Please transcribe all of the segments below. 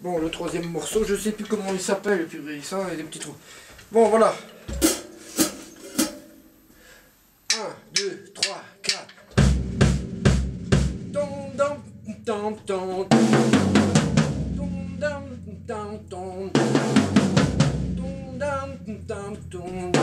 Bon, le troisième morceau, je sais plus comment il s'appelle, purée, ça, et des petits trous. Bon, voilà. 1, 2, 3, 4. Don,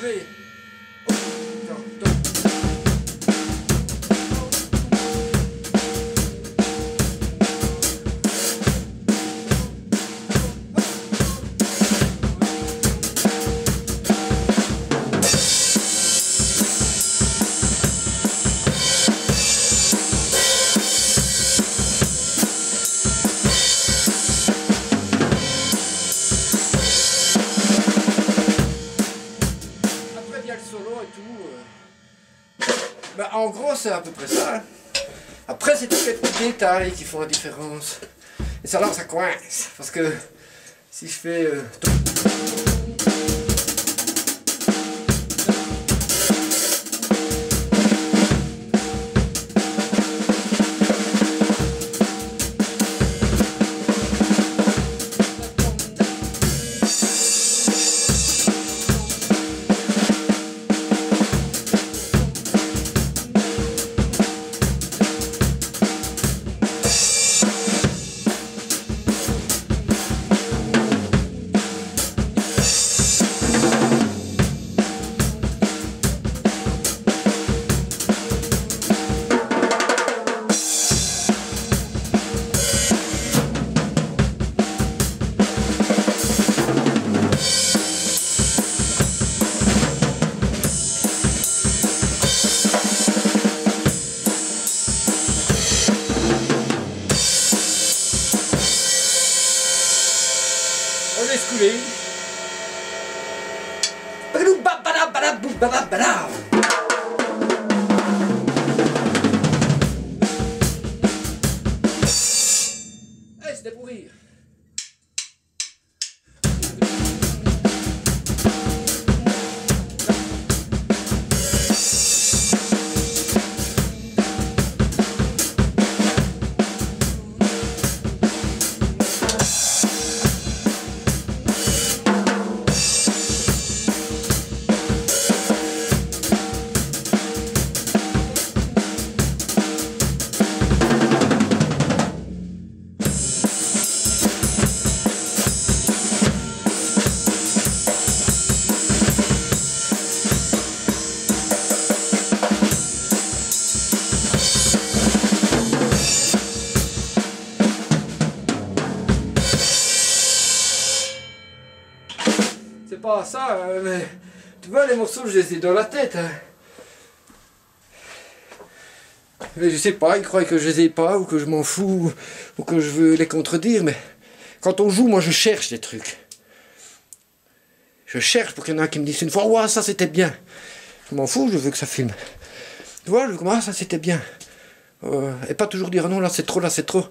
Ah, Bah, en gros, c'est à peu près ça. hein. Après, c'est tous les petits détails qui font la différence. Et ça, là, ça coince. Parce que si je fais. euh, Olha a escurinha. Laisse des pourrir. Ça, hein, mais tu vois, les morceaux, je les ai dans la tête. Hein. Mais je sais pas, ils croient que je les ai pas, ou que je m'en fous, ou que je veux les contredire, mais quand on joue, moi je cherche des trucs. Je cherche pour qu'il y en un qui me dise une fois, ouais, ça c'était bien. Je m'en fous, je veux que ça filme. Tu vois, je veux ah, ça c'était bien. Euh, et pas toujours dire non, là c'est trop, là c'est trop.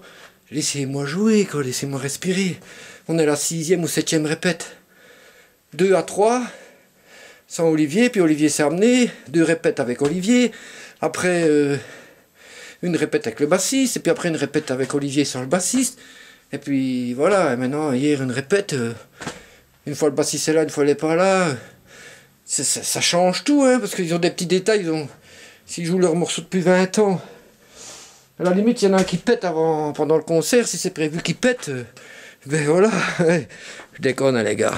Laissez-moi jouer, quoi, laissez-moi respirer. On est à la sixième ou septième répète. Deux à trois, sans Olivier, puis Olivier s'est amené, deux répètes avec Olivier, après euh, une répète avec le bassiste, et puis après une répète avec Olivier sans le bassiste, et puis voilà, et maintenant hier une répète, euh, une fois le bassiste est là, une fois il n'est pas là, ça, change tout, hein, parce qu'ils ont des petits détails, ils ont, s'ils jouent leur morceau depuis 20 ans, à la limite, il y en a un qui pète avant, pendant le concert, si c'est prévu qu'il pète, euh, ben voilà, je déconne les gars.